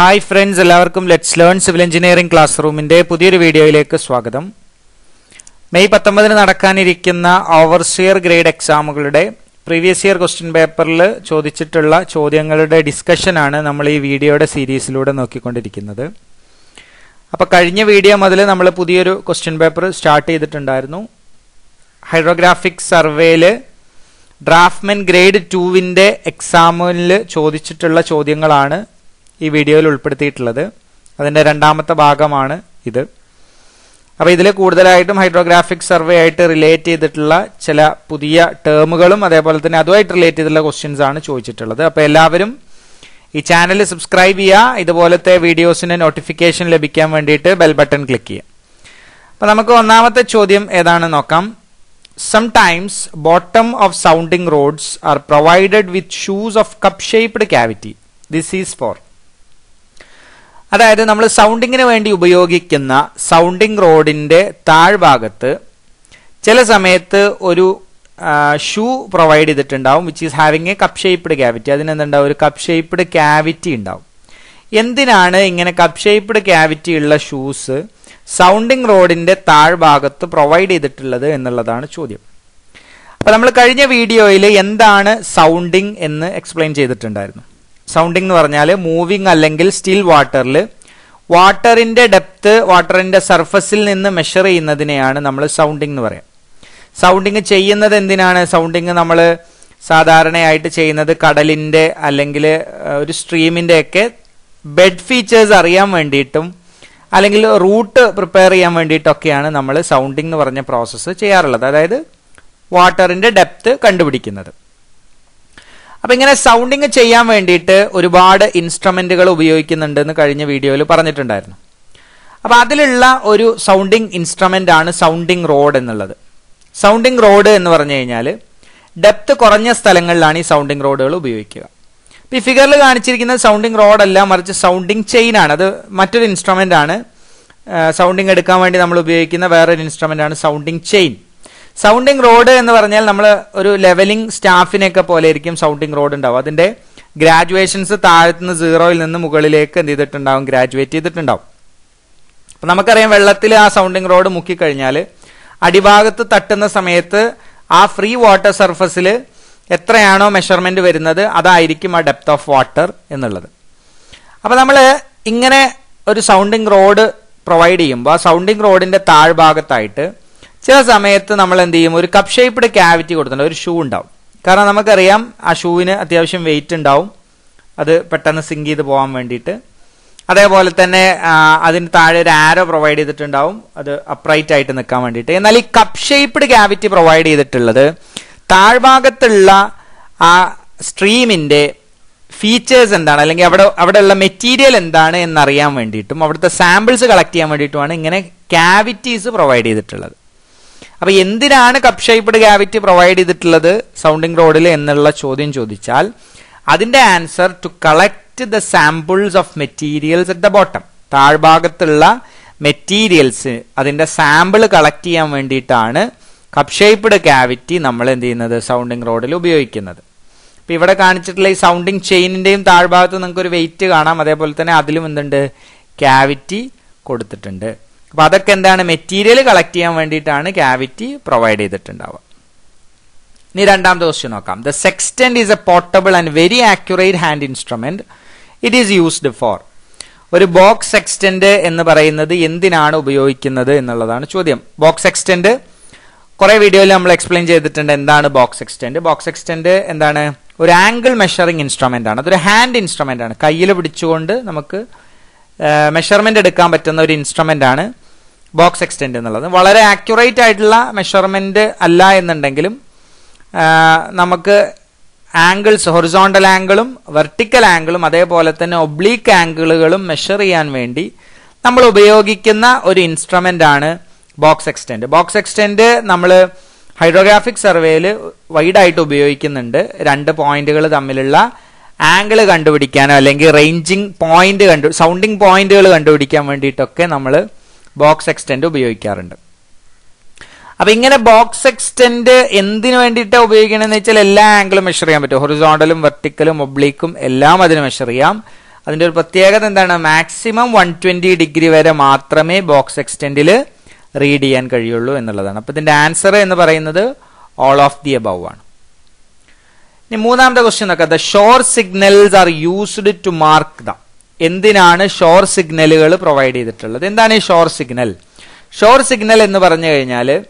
Hi friends എല്ലാവർക്കും let's learn civil engineering class റൂമിന്റെ പുതിയൊരു വീഡിയോയിലേക്ക് സ്വാഗതം. മെയ് പത്തൊമ്പതിന് നടക്കാനിരിക്കുന്ന ഓവർസിയർ ഗ്രേഡ് എക്സാമുകളുടെ പ്രീവിയസ് ഇയർ ക്വസ്റ്റ്യൻ പേപ്പറിൽ ചോദിച്ചിട്ടുള്ള ചോദ്യങ്ങളുടെ ഡിസ്കഷനാണ് നമ്മൾ ഈ വീഡിയോയുടെ സീരീസിലൂടെ നോക്കിക്കൊണ്ടിരിക്കുന്നത്. അപ്പോൾ കഴിഞ്ഞ വീഡിയോ മുതൽ നമ്മൾ പുതിയൊരു ക്വസ്റ്റ്യൻ പേപ്പർ സ്റ്റാർട്ട് ചെയ്തിട്ടുണ്ടായിരുന്നു. ഹൈഡ്രോഗ്രാഫിക് സർവേയിൽ ഡ്രാഫ്റ്റ്മെൻ ഗ്രേഡ് ടുവിന്റെ എക്സാമിൽ ചോദിച്ചിട്ടുള്ള ചോദ്യങ്ങളാണ് ഈ വീഡിയോയിൽ ഉൾപ്പെടുത്തിയിട്ടുള്ളത്. അതിന്റെ രണ്ടാമത്തെ ഭാഗമാണ് ഇത്. അപ്പോൾ ഇതിൽ കൂടുതലായിട്ടും ഹൈഡ്രോഗ്രാഫിക് സർവേ ആയിട്ട് റിലേറ്റ് ചെയ്തിട്ടുള്ള ചില പുതിയ ടേമുകളും അതേപോലെ തന്നെ അതുമായിട്ട് റിലേറ്റ് ചെയ്തിട്ടുള്ള ക്വസ്റ്റ്യൻസ് ആണ് ചോദിച്ചിട്ടുള്ളത്. അപ്പോൾ എല്ലാവരും ഈ ചാനൽ സബ്സ്ക്രൈബ് ചെയ്യുക. ഇതുപോലത്തെ വീഡിയോസിന് നോട്ടിഫിക്കേഷൻ ലഭിക്കാൻ വേണ്ടിയിട്ട് ബെൽ ബട്ടൺ ക്ലിക്ക് ചെയ്യുക. അപ്പോൾ നമുക്ക് ഒന്നാമത്തെ ചോദ്യം ഏതാണെന്ന് നോക്കാം. Sometimes bottom of sounding rods are provided with shoes of cup shaped cavity this is for അതായത് നമ്മൾ സൗണ്ടിങ്ങിന് വേണ്ടി ഉപയോഗിക്കുന്ന സൗണ്ടിങ് റോഡിന്റെ താഴ്ഭാഗത്ത് ചില സമയത്ത് ഒരു ഷൂ പ്രൊവൈഡ് ചെയ്തിട്ടുണ്ടാവും which is having a cup shaped cavity അതിനെന്തുണ്ടാവും? ഒരു കപ്പ് ഷേപ്ഡ് ക്യാവിറ്റി ഉണ്ടാവും. എന്തിനാണ് ഇങ്ങനെ കപ്പ് ഷേപ്ഡ് ക്യാവിറ്റി ഉള്ള ഷൂസ് സൗണ്ടിങ് റോഡിന്റെ താഴ്ഭാഗത്ത് പ്രൊവൈഡ് ചെയ്തിട്ടുള്ളത് എന്നുള്ളതാണ് ചോദ്യം. അപ്പോൾ നമ്മൾ കഴിഞ്ഞ വീഡിയോയിൽ എന്താണ് സൗണ്ടിങ് എന്ന് എക്സ്പ്ലെയിൻ ചെയ്തിട്ടുണ്ടായിരുന്നു. സൗണ്ടിങ് എന്ന് പറഞ്ഞാൽ മൂവിങ് അല്ലെങ്കിൽ സ്റ്റിൽ വാട്ടറിൽ വാട്ടറിന്റെ ഡെപ്ത് വാട്ടറിന്റെ സർഫസിൽ നിന്ന് മെഷർ ചെയ്യുന്നതിനെയാണ് നമ്മൾ സൗണ്ടിങ് എന്ന് പറയാം. സൗണ്ടിങ് ചെയ്യുന്നത് എന്തിനാണ്? സൗണ്ടിങ് നമ്മൾ സാധാരണയായിട്ട് ചെയ്യുന്നത് കടലിന്റെ അല്ലെങ്കിൽ ഒരു സ്ട്രീമിന്റെ ഒക്കെ ബെഡ് ഫീച്ചേഴ്സ് അറിയാൻ വേണ്ടിയിട്ടും അല്ലെങ്കിൽ റൂട്ട് പ്രിപ്പയർ ചെയ്യാൻ വേണ്ടിയിട്ടൊക്കെയാണ് നമ്മൾ സൗണ്ടിങ് എന്ന് പറഞ്ഞ പ്രോസസ്സ് ചെയ്യാറുള്ളത്. അതായത് വാട്ടറിന്റെ ഡെപ്ത് കണ്ടുപിടിക്കുന്നത്. അപ്പൊ ഇങ്ങനെ സൗണ്ടിങ് ചെയ്യാൻ വേണ്ടിയിട്ട് ഒരുപാട് ഇൻസ്ട്രുമെന്റുകൾ ഉപയോഗിക്കുന്നുണ്ടെന്ന് കഴിഞ്ഞ വീഡിയോയിൽ പറഞ്ഞിട്ടുണ്ടായിരുന്നു. അപ്പൊ അതിലുള്ള ഒരു സൗണ്ടിങ് ഇൻസ്ട്രുമെന്റ് ആണ് സൗണ്ടിങ് റോഡ് എന്നുള്ളത്. സൗണ്ടിങ് റോഡ് എന്ന് പറഞ്ഞു കഴിഞ്ഞാൽ ഡെപ്ത് കുറഞ്ഞ സ്ഥലങ്ങളിലാണ് ഈ സൗണ്ടിങ് റോഡുകൾ ഉപയോഗിക്കുക. ഈ ഫിഗറിൽ കാണിച്ചിരിക്കുന്ന സൗണ്ടിങ് റോഡ് അല്ല മറിച്ച് സൗണ്ടിങ് ചെയിൻ ആണ്. അത് മറ്റൊരു ഇൻസ്ട്രുമെന്റ് ആണ്. സൗണ്ടിങ് എടുക്കാൻ വേണ്ടി നമ്മൾ ഉപയോഗിക്കുന്ന വേറൊരു ഇൻസ്ട്രുമെന്റ് ആണ് സൗണ്ടിങ് ചെയിൻ സൗണ്ടിങ് റോഡ് എന്ന് പറഞ്ഞാൽ നമ്മൾ ഒരു ലെവലിംഗ് സ്റ്റാഫിനെയൊക്കെ പോലെ ആയിരിക്കും സൗണ്ടിങ് റോഡ് ഉണ്ടാവും അതിന്റെ ഗ്രാജുവേഷൻസ് താഴത്തുനിന്ന് സീറോയിൽ നിന്ന് മുകളിലേക്ക് എന്ത് ചെയ്തിട്ടുണ്ടാവും? ഗ്രാജുവേറ്റ് ചെയ്തിട്ടുണ്ടാവും. അപ്പൊ നമുക്കറിയാം വെള്ളത്തിൽ ആ സൗണ്ടിങ് റോഡ് മുക്കിക്കഴിഞ്ഞാൽ അടിഭാഗത്ത് തട്ടുന്ന സമയത്ത് ആ ഫ്രീ വാട്ടർ സർഫസിൽ എത്രയാണോ മെഷർമെന്റ് വരുന്നത്? അതായിരിക്കും ആ ഡെപ്ത് ഓഫ് വാട്ടർ എന്നുള്ളത്. അപ്പൊ നമ്മൾ ഇങ്ങനെ ഒരു സൗണ്ടിങ് റോഡ് പ്രൊവൈഡ് ചെയ്യുമ്പോൾ ആ സൗണ്ടിങ് റോഡിന്റെ താഴ്ഭാഗത്തായിട്ട് ചില സമയത്ത് നമ്മൾ എന്ത് ചെയ്യും? ഒരു കപ്പ് ഷേപ്പ്ഡ് ക്യാവിറ്റി കൊടുത്തിട്ടുണ്ട്. ഒരു ഷൂ ഉണ്ടാവും. കാരണം നമുക്കറിയാം ആ ഷൂവിന് അത്യാവശ്യം വെയിറ്റ് ഉണ്ടാവും. അത് പെട്ടെന്ന് സിങ്ക് ചെയ്ത് പോകാൻ വേണ്ടിയിട്ട്. അതേപോലെ തന്നെ അതിന് താഴെ ഒരു ആരോ പ്രൊവൈഡ് ചെയ്തിട്ടുണ്ടാവും. അത് അപ്രൈറ്റ് ആയിട്ട് നിൽക്കാൻ വേണ്ടിയിട്ട്. എന്നാൽ ഈ കപ്പ് ഷേപ്പ്ഡ് ക്യാവിറ്റി പ്രൊവൈഡ് ചെയ്തിട്ടുള്ളത് താഴ്ഭാഗത്തുള്ള ആ സ്ട്രീമിന്റെ ഫീച്ചേഴ്സ് എന്താണ്? അല്ലെങ്കിൽ അവിടെ അവിടെയുള്ള മെറ്റീരിയൽ എന്താണ് എന്നറിയാൻ വേണ്ടിയിട്ടും അവിടുത്തെ സാമ്പിൾസ് കളക്ട് ചെയ്യാൻ വേണ്ടിയിട്ടുമാണ് ഇങ്ങനെ ക്യാവിറ്റീസ് പ്രൊവൈഡ് ചെയ്തിട്ടുള്ളത്. അപ്പൊ എന്തിനാണ് കപ്പ് ഷേപ്ഡ് ക്യാവിറ്റി പ്രൊവൈഡ് ചെയ്തിട്ടുള്ളത് സൗണ്ടിങ് റോഡിൽ എന്നുള്ള ചോദ്യം ചോദിച്ചാൽ അതിന്റെ answer to collect the samples of materials at the bottom താഴ്ഭാഗത്തുള്ള materials അതിന്റെ സാമ്പിൾ കളക്ട് ചെയ്യാൻ വേണ്ടിയിട്ടാണ് കപ്പ് ഷേപ്ഡ് ക്യാവിറ്റി നമ്മൾ എന്ത് ചെയ്യുന്നത് സൗണ്ടിങ് റോഡിൽ ഉപയോഗിക്കുന്നത്. അപ്പൊ ഇവിടെ കാണിച്ചിട്ടുള്ള ഈ സൗണ്ടിങ് ചെയിനിന്റെയും താഴ്ഭാഗത്ത് നിങ്ങൾക്ക് ഒരു വെയിറ്റ് കാണാം. അതേപോലെ തന്നെ അതിലും എന്തുണ്ട്? ക്യാവിറ്റി കൊടുത്തിട്ടുണ്ട്. അപ്പൊ അതൊക്കെ എന്താണ്? മെറ്റീരിയൽ കളക്ട് ചെയ്യാൻ വേണ്ടിയിട്ടാണ് ക്യാവിറ്റി പ്രൊവൈഡ് ചെയ്തിട്ടുണ്ടാവുക. ഇനി രണ്ടാമത്തെ ക്വസ്റ്റ്യൻ നോക്കാം. The sextant is a portable and very accurate hand instrument it is used for ഒരു ബോക്സ് എക്സ്റ്റൻഡ് എന്ന് പറയുന്നത് എന്തിനാണ് ഉപയോഗിക്കുന്നത് എന്നുള്ളതാണ് ചോദ്യം. ബോക്സ് എക്സ്റ്റൻഡ് കുറെ വീഡിയോയിൽ നമ്മൾ എക്സ്പ്ലെയിൻ ചെയ്തിട്ടുണ്ട് എന്താണ് ബോക്സ് എക്സ്റ്റൻഡ് ബോക്സ് എക്സ്റ്റൻഡ് എന്താണ്? ഒരു ആംഗിൾ മെഷറിംഗ് ഇൻസ്ട്രുമെന്റ് ആണ്. അതൊരു ഹാൻഡ് ഇൻസ്ട്രുമെന്റ് ആണ്. കയ്യിൽ പിടിച്ചുകൊണ്ട് നമുക്ക് മെഷർമെന്റ് എടുക്കാൻ പറ്റുന്ന ഒരു ഇൻസ്ട്രുമെന്റ് ആണ്. ബോക്സ് എക്സ്റ്റെൻഡ് എന്നുള്ളത്. വളരെ ആക്യുറേറ്റ് ആയിട്ടുള്ള മെഷർമെന്റ് അല്ല എന്നുണ്ടെങ്കിലും നമുക്ക് ആംഗിൾസ് ഹൊറിസോണ്ടൽ ആംഗിളും വെർട്ടിക്കൽ ആംഗിളും അതേപോലെ തന്നെ ഒബ്ലീക്ക് ആംഗിളുകളും മെഷർ ചെയ്യാൻ വേണ്ടി നമ്മൾ ഉപയോഗിക്കുന്ന ഒരു ഇൻസ്ട്രുമെന്റ് ആണ് ബോക്സ് എക്സ്റ്റെൻഡ് ബോക്സ് എക്സ്റ്റെൻഡ് നമ്മൾ ഹൈഡ്രോഗ്രാഫിക് സർവേയിൽ വൈഡായിട്ട് ഉപയോഗിക്കുന്നുണ്ട്. രണ്ട് പോയിന്റുകൾ തമ്മിലുള്ള ആംഗിൾ കണ്ടുപിടിക്കാനോ അല്ലെങ്കിൽ റേഞ്ചിങ് പോയിന്റ് കണ്ടു സൗണ്ടിങ് പോയിന്റുകൾ കണ്ടുപിടിക്കാൻ വേണ്ടിയിട്ടൊക്കെ നമ്മൾ ബോക്സ് എക്സ്റ്റെൻഡ് ഉപയോഗിക്കാറുണ്ട്. അപ്പൊ ഇങ്ങനെ ബോക്സ് എക്സ്റ്റെൻഡ് എന്തിനു വേണ്ടിയിട്ടാണ് ഉപയോഗിക്കണമെന്ന് വെച്ചാൽ എല്ലാ ആംഗിളും മെഷർ ചെയ്യാൻ പറ്റും. ഹൊറിസോണ്ടലും വെർട്ടിക്കലും ഒബ്ലീക്കും എല്ലാം അതിന് മെഷർ ചെയ്യാം. അതിന്റെ ഒരു പ്രത്യേകത എന്താണ്? മാക്സിമം വൺ ട്വന്റി ഡിഗ്രി വരെ മാത്രമേ ബോക്സ് എക്സ്റ്റെൻഡിൽ റീഡ് ചെയ്യാൻ കഴിയുള്ളൂ എന്നുള്ളതാണ്. അപ്പൊ ഇതിന്റെ ആൻസർ എന്ന് പറയുന്നത് ഓൾ ഓഫ് ദി അബവ് ആണ്. ഇനി മൂന്നാമത്തെ ക്വസ്റ്റ്യൻ നോക്കാം. The shore signals are used to mark the എന്തിനാണ് ഷോർ സിഗ്നലുകൾ പ്രൊവൈഡ് ചെയ്തിട്ടുള്ളത്? എന്താണ് ഈ ഷോർ സിഗ്നൽ ഷോർ സിഗ്നൽ എന്ന് പറഞ്ഞു കഴിഞ്ഞാൽ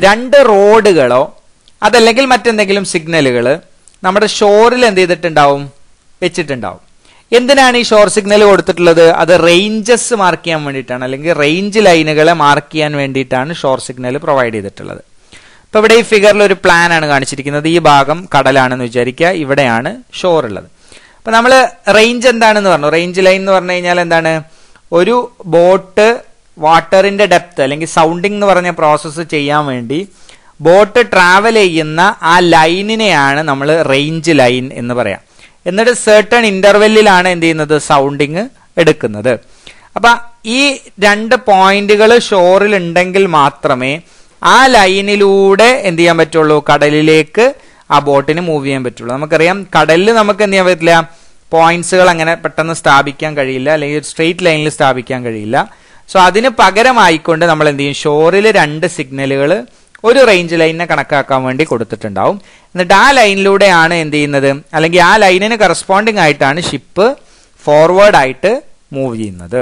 രണ്ട് റോഡുകളോ അതല്ലെങ്കിൽ മറ്റെന്തെങ്കിലും സിഗ്നലുകൾ നമ്മുടെ ഷോറിൽ എന്ത് ചെയ്തിട്ടുണ്ടാവും? വെച്ചിട്ടുണ്ടാവും. എന്തിനാണ് ഈ ഷോർ സിഗ്നൽ കൊടുത്തിട്ടുള്ളത്? അത് റേഞ്ചസ് മാർക്ക് ചെയ്യാൻ വേണ്ടിയിട്ടാണ്. അല്ലെങ്കിൽ റേഞ്ച് ലൈനുകളെ മാർക്ക് ചെയ്യാൻ വേണ്ടിയിട്ടാണ് ഷോർ സിഗ്നൽ പ്രൊവൈഡ് ചെയ്തിട്ടുള്ളത്. ഇപ്പൊ ഇവിടെ ഈ ഫിഗറിൽ ഒരു പ്ലാൻ ആണ് കാണിച്ചിരിക്കുന്നത്. ഈ ഭാഗം കടലാണെന്ന് വിചാരിക്കുക. ഇവിടെയാണ് ഷോർ ഉള്ളത്. അപ്പൊ നമ്മൾ റേഞ്ച് എന്താണെന്ന് പറഞ്ഞു. റേഞ്ച് ലൈൻ എന്ന് പറഞ്ഞു കഴിഞ്ഞാൽ എന്താണ്? ഒരു ബോട്ട് വാട്ടറിന്റെ ഡെപ്ത് അല്ലെങ്കിൽ സൗണ്ടിങ് എന്ന് പറഞ്ഞ പ്രോസസ്സ് ചെയ്യാൻ വേണ്ടി ബോട്ട് ട്രാവൽ ചെയ്യുന്ന ആ ലൈനിനെയാണ് നമ്മൾ റേഞ്ച് ലൈൻ എന്ന് പറയാം. എന്നിട്ട് സെർട്ടൺ ഇന്റർവെല്ലിലാണ് എന്ത് ചെയ്യുന്നത്? സൗണ്ടിങ് എടുക്കുന്നത്. അപ്പൊ ഈ രണ്ട് പോയിന്റുകൾ ഷോറിൽ ഉണ്ടെങ്കിൽ മാത്രമേ ആ ലൈനിലൂടെ എന്ത് ചെയ്യാൻ പറ്റുള്ളൂ? കടലിലേക്ക് ആ ബോട്ടിന് മൂവ് ചെയ്യാൻ പറ്റുള്ളൂ. നമുക്കറിയാം കടലിൽ നമുക്ക് എന്ത് ചെയ്യാൻ പറ്റില്ല? പോയിന്റ്സുകൾ അങ്ങനെ പെട്ടെന്ന് സ്ഥാപിക്കാൻ കഴിയില്ല അല്ലെങ്കിൽ സ്ട്രെയിറ്റ് ലൈനിൽ സ്ഥാപിക്കാൻ കഴിയില്ല. സോ അതിന് പകരമായിക്കൊണ്ട് നമ്മൾ എന്ത് ചെയ്യും? ഷോറിൽ രണ്ട് സിഗ്നലുകൾ ഒരു റേഞ്ച് ലൈനിനെ കണക്കാക്കാൻ വേണ്ടി കൊടുത്തിട്ടുണ്ടാവും. എന്നിട്ട് ആ ലൈനിലൂടെയാണ് എന്ത് ചെയ്യുന്നത്? അല്ലെങ്കിൽ ആ ലൈനിന് കറസ്പോണ്ടിങ് ആയിട്ടാണ് ഷിപ്പ് ഫോർവേഡ് ആയിട്ട് മൂവ് ചെയ്യുന്നത്.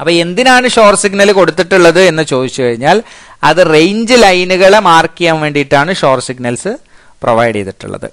അപ്പൊ എന്തിനാണ് ഷോർ സിഗ്നൽ കൊടുത്തിട്ടുള്ളത് എന്ന് ചോദിച്ചു കഴിഞ്ഞാൽ അത് റേഞ്ച് ലൈനുകളെ മാർക്ക് ചെയ്യാൻ വേണ്ടിയിട്ടാണ് ഷോർ സിഗ്നൽസ് പ്രൊവൈഡ് ചെയ്തിട്ടുള്ളത്.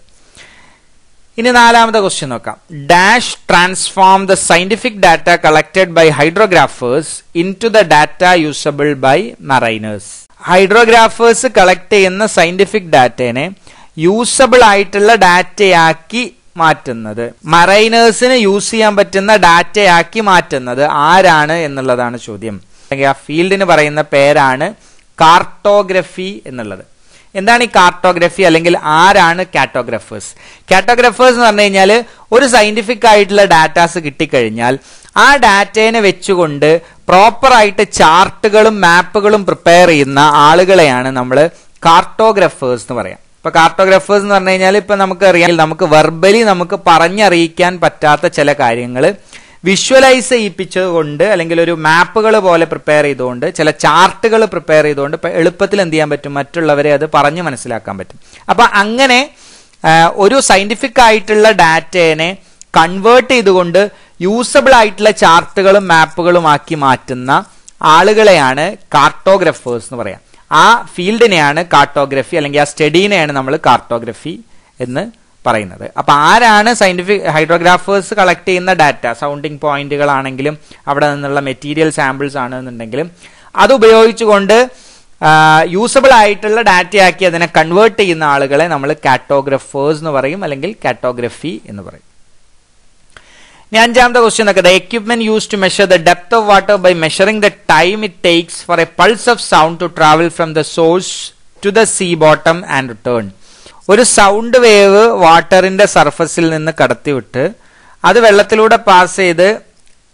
ഇനി നാലാമത്തെ ക്വസ്റ്റ്യൻ നോക്കാം. Dash transform the scientific data collected by hydrographers into the data usable by mariners hydrographers collect ചെയ്യുന്ന സയന്റിഫിക് ഡാറ്റേനെ യൂസബിൾ ആയിട്ടുള്ള ഡാറ്റയാക്കി മാറ്റുന്നത്. മറൈനേഴ്സിന് യൂസ് ചെയ്യാൻ പറ്റുന്ന ഡാറ്റയാക്കി മാറ്റുന്നത് ആരാണ് എന്നുള്ളതാണ് ചോദ്യം. അല്ലെങ്കിൽ ആ ഫീൽഡിന് പറയുന്ന പേരാണ് കാർട്ടോഗ്രഫി എന്നുള്ളത്. എന്താണ് ഈ കാർട്ടോഗ്രഫി അല്ലെങ്കിൽ ആരാണ് കാറ്റോഗ്രഫേഴ്സ് കാറ്റോഗ്രഫേഴ്സ് എന്ന് പറഞ്ഞു കഴിഞ്ഞാൽ ഒരു സയന്റിഫിക് ആയിട്ടുള്ള ഡാറ്റാസ് കിട്ടിക്കഴിഞ്ഞാൽ ആ ഡാറ്റേനെ വെച്ചുകൊണ്ട് പ്രോപ്പറായിട്ട് ചാർട്ടുകളും മാപ്പുകളും പ്രിപ്പയർ ചെയ്യുന്ന ആളുകളെയാണ് നമ്മൾ കാർട്ടോഗ്രഫേഴ്സ് എന്ന് പറയാം. ഇപ്പൊ കാർട്ടോഗ്രഫേഴ്സ് എന്ന് പറഞ്ഞു കഴിഞ്ഞാൽ ഇപ്പൊ നമുക്ക് അറിയാം നമുക്ക് വെർബലി നമുക്ക് പറഞ്ഞറിയിക്കാൻ പറ്റാത്ത ചില കാര്യങ്ങൾ വിഷ്വലൈസ് ചെയ്യിപ്പിച്ചുകൊണ്ട് അല്ലെങ്കിൽ ഒരു മാപ്പുകൾ പോലെ പ്രിപ്പയർ ചെയ്തുകൊണ്ട് ചില ചാർട്ടുകൾ പ്രിപ്പയർ ചെയ്തുകൊണ്ട് എളുപ്പത്തിൽ എന്ത് ചെയ്യാൻ പറ്റും? മറ്റുള്ളവരെ അത് പറഞ്ഞു മനസ്സിലാക്കാൻ പറ്റും. അപ്പൊ അങ്ങനെ ഒരു സയന്റിഫിക് ആയിട്ടുള്ള ഡാറ്റേനെ കൺവേർട്ട് ചെയ്തുകൊണ്ട് യൂസബിൾ ആയിട്ടുള്ള ചാർട്ടുകളും മാപ്പുകളും ആക്കി മാറ്റുന്ന ആളുകളെയാണ് കാർട്ടോഗ്രഫേഴ്സ് എന്ന് പറയാം. ആ ഫീൽഡിനെയാണ് കാർട്ടോഗ്രഫി അല്ലെങ്കിൽ ആ സ്റ്റഡീനെയാണ് നമ്മൾ കാർട്ടോഗ്രഫി എന്ന് പറയുന്നത്. അപ്പോൾ ആരാണ് സയന്റിഫിക് ഹൈഡ്രോഗ്രാഫേഴ്സ് കളക്ട് ചെയ്യുന്ന ഡാറ്റ സൗണ്ടിങ് പോയിന്റുകളാണെങ്കിലും അവിടെ നിന്നുള്ള മെറ്റീരിയൽ സാമ്പിൾസ് ആണെന്നുണ്ടെങ്കിലും. അത് ഉപയോഗിച്ചുകൊണ്ട് യൂസബിൾ ആയിട്ടുള്ള ഡാറ്റയാക്കി അതിനെ കൺവേർട്ട് ചെയ്യുന്ന ആളുകളെ നമ്മൾ കാറ്റോഗ്രഫേഴ്സ് എന്ന് പറയും അല്ലെങ്കിൽ കാറ്റോഗ്രഫി എന്ന് പറയും. ഇനി അഞ്ചാമത്തെ question the equipment use to measure the depth of water by measuring the time it takes for a pulse of sound to travel from the source to the sea bottom and return ഒരു sound wave വാട്ടറിന്റെ സർഫസിൽ നിന്ന് കടത്തിവിട്ട് അത് വെള്ളത്തിലൂടെ pass ചെയ്ത്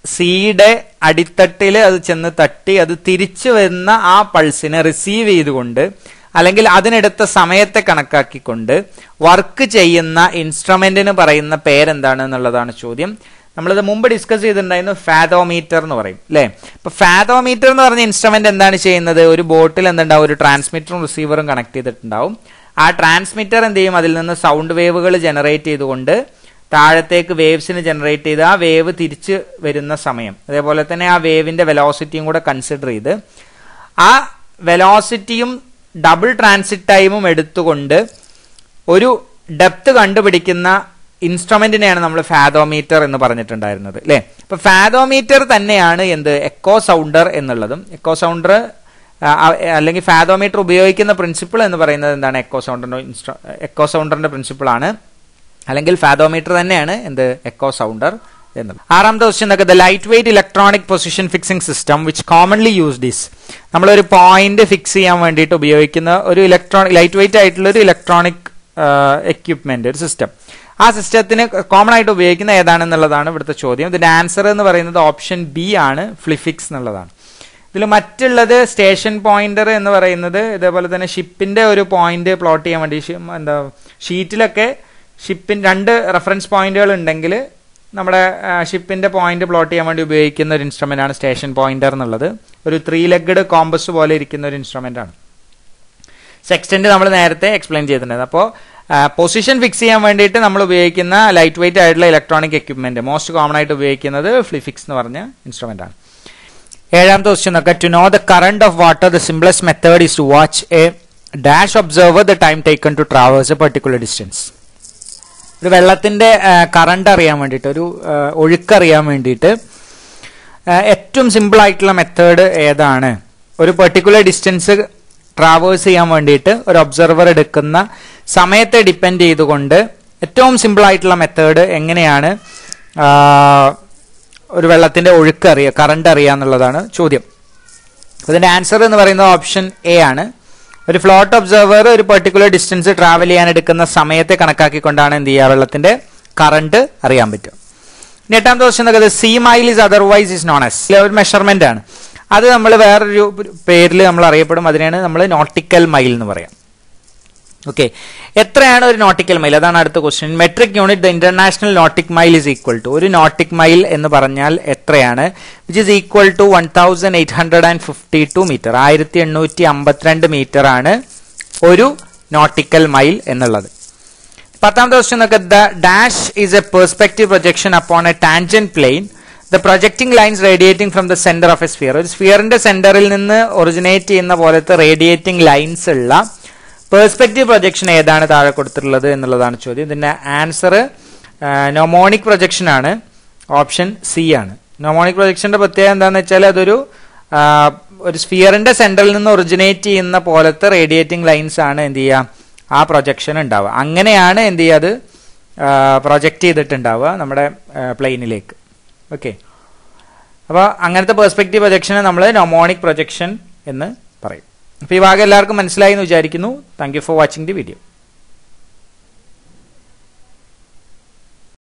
സീയുടെ അടിത്തട്ടിൽ അത് ചെന്ന് തട്ടി അത് തിരിച്ചു വരുന്ന ആ പൾസിനെ റിസീവ് ചെയ്തുകൊണ്ട് അല്ലെങ്കിൽ അതിനെടുത്ത സമയത്തെ കണക്കാക്കിക്കൊണ്ട് വർക്ക് ചെയ്യുന്ന ഇൻസ്ട്രുമെന്റിന് പറയുന്ന പേരെന്താണ് എന്നുള്ളതാണ് ചോദ്യം. നമ്മളിത് മുമ്പ് ഡിസ്കസ് ചെയ്തിട്ടുണ്ടായിരുന്നു ഫാതോമീറ്റർ എന്ന് പറയും അല്ലേ ഇപ്പൊ ഫാതോമീറ്റർ എന്ന് പറഞ്ഞ ഇൻസ്ട്രുമെന്റ് എന്താണ് ചെയ്യുന്നത്? ഒരു ബോട്ടിൽ എന്തുണ്ടാവും? ഒരു ട്രാൻസ്മിറ്ററും റിസീവറും കണക്ട് ചെയ്തിട്ടുണ്ടാവും. ആ ട്രാൻസ്മിറ്റർ എന്ത് ചെയ്യും? അതിൽ നിന്ന് സൗണ്ട് വേവുകൾ ജനറേറ്റ് ചെയ്തുകൊണ്ട് താഴത്തേക്ക് വേവ്സിന് ജനറേറ്റ് ചെയ്ത് ആ വേവ് തിരിച്ച് വരുന്ന സമയം. അതേപോലെ തന്നെ ആ വേവിന്റെ വെലോസിറ്റിയും കൂടെ കൺസിഡർ ചെയ്ത് ആ വെലോസിറ്റിയും ഡബിൾ ട്രാൻസിറ്റ് ടൈമും എടുത്തുകൊണ്ട് ഒരു ഡെപ്ത് കണ്ടുപിടിക്കുന്ന ഇൻസ്ട്രുമെന്റിനെയാണ് നമ്മൾ ഫാദോമീറ്റർ എന്ന് പറഞ്ഞിട്ടുണ്ടായിരുന്നത് അല്ലെ അപ്പോൾ ഫാദോമീറ്റർ തന്നെയാണ് എന്ത്? എക്കോ സൗണ്ടർ എന്നുള്ളതും. എക്കോ സൗണ്ടർ അല്ലെങ്കിൽ ഫാദോമീറ്റർ ഉപയോഗിക്കുന്ന പ്രിൻസിപ്പിൾ എന്ന് പറയുന്നത് എന്താണ്? എക്കോ സൗണ്ടറിന്റെ എക്കോ സൗണ്ടറിന്റെ പ്രിൻസിപ്പിളാണ് അല്ലെങ്കിൽ ഫാദോമീറ്റർ തന്നെയാണ് എന്ത്? എക്കോ സൗണ്ടർ എന്നത്. ആറാമത്തെ ക്വസ്റ്റ്യൻ നോക്കുക the light weight electronic position fixing system which commonly used is നമ്മളൊരു പോയിന്റ് ഫിക്സ് ചെയ്യാൻ വേണ്ടിയിട്ട് ഉപയോഗിക്കുന്ന ഒരു ഇലക്ട്രോണിക് ലൈറ്റ് വെയിറ്റ് ആയിട്ടുള്ള ഒരു ഇലക്ട്രോണിക് എക്യുപ്മെന്റ് ഒരു സിസ്റ്റം ആ സിസ്റ്റത്തിന് കോമൺ ആയിട്ട് ഉപയോഗിക്കുന്ന ഏതാണെന്നുള്ളതാണ് ഇവിടുത്തെ ചോദ്യം. ഇതിന്റെ ആൻസർ എന്ന് പറയുന്നത് ഓപ്ഷൻ ബി ആണ് ഫ്ലിഫിക്സ് എന്നുള്ളതാണ്. ഇതിൽ മറ്റുള്ളത് സ്റ്റേഷൻ പോയിന്റർ എന്ന് പറയുന്നത് ഇതേപോലെ തന്നെ ഷിപ്പിന്റെ ഒരു പോയിന്റ് പ്ലോട്ട് ചെയ്യാൻ വേണ്ടി എന്താ ഷീറ്റിലൊക്കെ ഷിപ്പിൻ രണ്ട് റെഫറൻസ് പോയിന്റുകൾ ഉണ്ടെങ്കിൽ നമ്മുടെ ഷിപ്പിന്റെ പോയിന്റ് പ്ലോട്ട് ചെയ്യാൻ വേണ്ടി ഉപയോഗിക്കുന്ന ഒരു ഇൻസ്ട്രുമെന്റ് ആണ് സ്റ്റേഷൻ പോയിന്റർ എന്നുള്ളത്. ഒരു ത്രീ ലെഗഡ് കോമ്പസ് പോലെ ഇരിക്കുന്ന ഒരു ഇൻസ്ട്രുമെന്റ് ആണ്. സെക്സ്റ്റന്റ് നമ്മൾ നേരത്തെ എക്സ്പ്ലെയിൻ ചെയ്തിട്ടുണ്ട്. അപ്പോൾ പൊസിഷൻ ഫിക്സ് ചെയ്യാൻ വേണ്ടിയിട്ട് നമ്മൾ ഉപയോഗിക്കുന്ന ലൈറ്റ് വെയിറ്റ് ആയിട്ടുള്ള ഇലക്ട്രോണിക് എക്യുപ്മെന്റ് മോസ്റ്റ് കോമൺ ആയിട്ട് ഉപയോഗിക്കുന്നത് ഫ്ലിഫിക്സ് എന്ന് പറഞ്ഞ ഇൻസ്ട്രുമെന്റ് ആണ്. ഏഴാമത്തെ ക്വസ്റ്റ്യൻ നോക്കാം to know the current of water the simplest method is to watch a dash observer the time taken to traverse a particular distance ഒരു വെള്ളത്തിന്റെ കറണ്ട് അറിയാൻ വേണ്ടിയിട്ട് ഒരു ഒഴുക്ക് അറിയാൻ വേണ്ടിയിട്ട് ഏറ്റവും സിമ്പിൾ ആയിട്ടുള്ള മെത്തേഡ് ഏതാണ്? ഒരു പെർട്ടിക്കുലർ ഡിസ്റ്റൻസ് ട്രാവേഴ്സ് ചെയ്യാൻ വേണ്ടിയിട്ട് ഒരു ഒബ്സർവർ എടുക്കുന്ന സമയത്തെ ഡിപ്പെൻഡ് ചെയ്തുകൊണ്ട് ഏറ്റവും സിമ്പിൾ ആയിട്ടുള്ള മെത്തേഡ് എങ്ങനെയാണ്? ഒരു വെള്ളത്തിന്റെ ഒഴുക്ക് അറിയുക കറണ്ട് അറിയുക എന്നുള്ളതാണ് ചോദ്യം. ഇതിന്റെ ആൻസർ എന്ന് പറയുന്നത് ഓപ്ഷൻ എ ആണ്. ഒരു ഫ്ലോട്ട് ഒബ്സർവർ ഒരു പെർട്ടിക്കുലർ ഡിസ്റ്റൻസ് ട്രാവൽ ചെയ്യാൻ എടുക്കുന്ന സമയത്തെ കണക്കാക്കിക്കൊണ്ടാണ് എന്ത് ചെയ്യുക? വെള്ളത്തിന്റെ കറണ്ട് അറിയാൻ പറ്റും ഇനി എട്ടാം ദിവസം നോക്കുന്നത് sea mile is otherwise is known as ഒരു മെഷർമെന്റ് ആണ്. അത് നമ്മൾ വേറൊരു പേരിൽ നമ്മൾ അറിയപ്പെടും അതിനെയാണ് നമ്മൾ നോട്ടിക്കൽ മൈൽ എന്ന് പറയാം. ഓക്കെ എത്രയാണ് ഒരു നോട്ടിക്കൽ മൈൽ അതാണ് അടുത്ത question metric unit the international nautic mile is equal to ഒരു നോട്ടിക് മൈൽ എന്ന് പറഞ്ഞാൽ എത്രയാണ്? Which is equal to one thousand eight hundred and fifty two metre ആയിരത്തി എണ്ണൂറ്റി അമ്പത്തിരണ്ട് മീറ്റർ ആണ് ഒരു നോട്ടിക്കൽ മൈൽ എന്നുള്ളത്. പത്താമത്തെ ക്വസ്റ്റ്യൻ നോക്കുക the dash is a perspective projection upon a tangent plane the projecting lines radiating from the centre of a sphere ഒരു സ്ഫിയറിന്റെ സെന്ററിൽ നിന്ന് ഒറിജിനേറ്റ് ചെയ്യുന്ന പോലത്തെ റേഡിയേറ്റിംഗ് ലൈൻസ് ഉള്ള പേഴ്സ്പെക്റ്റീവ് പ്രൊജക്ഷൻ ഏതാണ് താഴെ കൊടുത്തിട്ടുള്ളത് എന്നുള്ളതാണ് ചോദ്യം. ഇതിന്റെ ആൻസർ നൊമോണിക് പ്രൊജക്ഷൻ ആണ്. ഓപ്ഷൻ സി ആണ്. നൊമോണിക് പ്രൊജക്ഷന്റെ പ്രത്യേകത എന്താണെന്ന് വെച്ചാൽ അതൊരു ഒരു സ്ഫിയറിന്റെ സെന്ററിൽ നിന്ന് ഒറിജിനേറ്റ് ചെയ്യുന്ന പോലത്തെ റേഡിയേറ്റിംഗ് ലൈൻസ് ആണ് എന്ത് ചെയ്യുക ആ പ്രൊജക്ഷൻ ഉണ്ടാവുക. അങ്ങനെയാണ് എന്ത് ചെയ്യുക അത് പ്രൊജക്റ്റ് ചെയ്തിട്ടുണ്ടാവുക നമ്മുടെ പ്ലെയിനിലേക്ക് ഓക്കെ അപ്പോൾ അങ്ങനത്തെ പെർസ്പെക്റ്റീവ് പ്രൊജക്ഷനെ നമ്മൾ നൊമോണിക് പ്രൊജക്ഷൻ എന്ന് അപ്പോൾ ഈ ഭാഗം എല്ലാവർക്കും മനസ്സിലായി എന്ന് വിചാരിക്കുന്നു. Thank you for watching the video